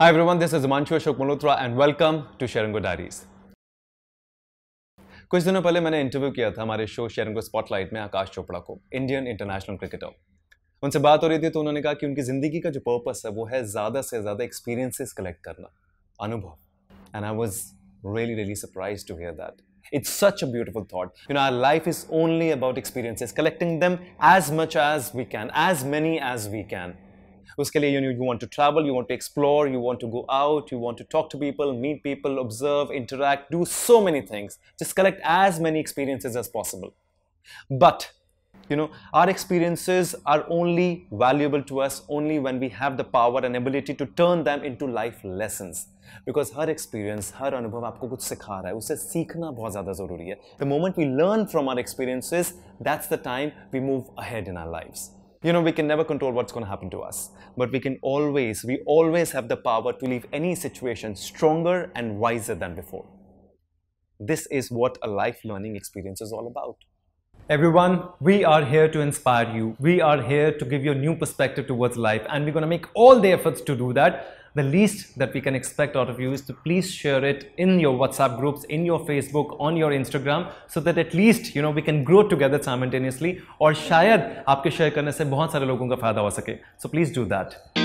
Hi everyone, this is Manchu Ashok Malhotra and welcome to Sharingo Diaries. कुछ दिनों पहले मैंने इंटरव्यू किया था हमारे शो शेरंगो स्पॉटलाइट में आकाश चोपड़ा को इंडियन इंटरनेशनल क्रिकेटर उनसे बात हो रही थी तो उन्होंने कहा कि उनकी ज़िंदगी का जो पर्पस है वो है ज़्यादा से ज़्यादा एक्सपीरियंसेस कलेक्ट करना अनुभव. And I was really really surprise to hear that it's such a beautiful thought you know our life is only about experiences collecting them as much as we can as many as we can उसके लिए you know you want to travel, you want to explore, you want to go out, you want to talk to people, meet people, observe, interact, do so many things. Just collect as many experiences as possible. But you know our experiences are only valuable to us only when we have the power and ability to turn them into life lessons because हर experience हर अनुभव आपको कुछ सिखा रहा है उसे सीखना बहुत ज़्यादा ज़रूरी है the moment we learn from our experiences that's the time we move ahead in our lives you know we can never control what's going to happen to us but we can always we always have the power to leave any situation stronger and wiser than before this is what a life learning experience is all about Everyone, we are here to inspire you. We are here to give you a new perspective towards life, and we're going to make all the efforts to do that The least that we can expect out of you is to please share it in your WhatsApp groups, in your Facebook, on your Instagram, so that at least you know we can grow together simultaneously. और शायद आपके share करने से बहुत सारे लोगों का फायदा हो सके. So please do that.